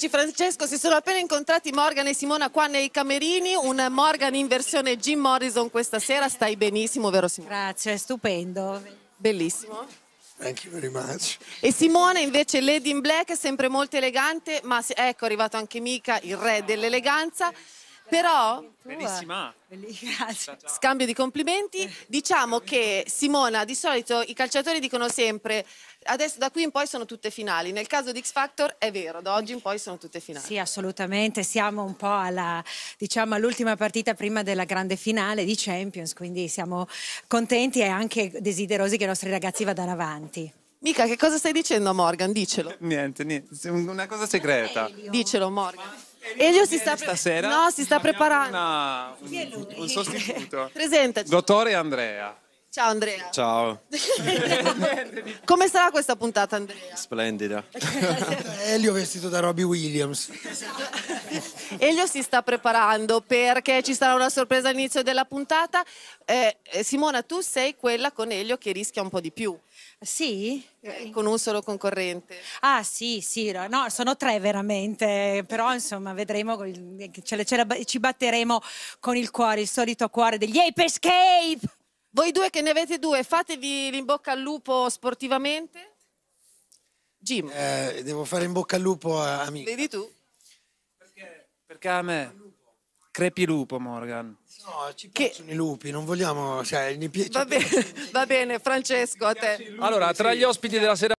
Eccoci Francesco, si sono appena incontrati Morgan e Simona qua nei camerini, un Morgan in versione Jim Morrison questa sera, stai benissimo vero Simona? Grazie, è stupendo. Bellissimo. Thank you very much. E Simone invece Lady in Black, sempre molto elegante, ma ecco è arrivato anche Mica, il re dell'eleganza, però Benissima. Grazie. scambio di complimenti, diciamo che Simona di solito i calciatori dicono sempre adesso da qui in poi sono tutte finali, nel caso di X Factor è vero, da oggi in poi sono tutte finali. Sì, assolutamente. Siamo un po' alla, diciamo, all'ultima partita prima della grande finale di Champions, quindi siamo contenti e anche desiderosi che i nostri ragazzi vadano avanti. Mica, che cosa stai dicendo a Morgan? Dicelo. Niente, niente, una cosa segreta. Dicelo Morgan. Elio si sta pre- Stasera No, si sta preparando. Una- un, un sostituto. Presentaci. Dottore Andrea. Ciao Andrea. Ciao, Come sarà questa puntata Andrea? splendida. Elio vestito da Robbie Williams. Elio si sta preparando perché ci sarà una sorpresa all'inizio della puntata. Eh, Simona, tu sei quella con Elio che rischia un po' di più, Sì? eh, con un solo concorrente. Ah sì, sì, no, no, sono tre veramente, però insomma vedremo, ce le- ce la- ci batteremo con il cuore, il solito cuore degli Ape Escape! Voi due che ne avete due, fatevi in bocca al lupo sportivamente. Jim, Eh, devo fare in bocca al lupo a amico. vedi tu? Perché a me crepi lupo, Morgan. No, ci piacciono i lupi, non vogliamo... Cioè, ne pi- Va bene, va bene, Francesco, a te. Allora, tra gli ospiti della sera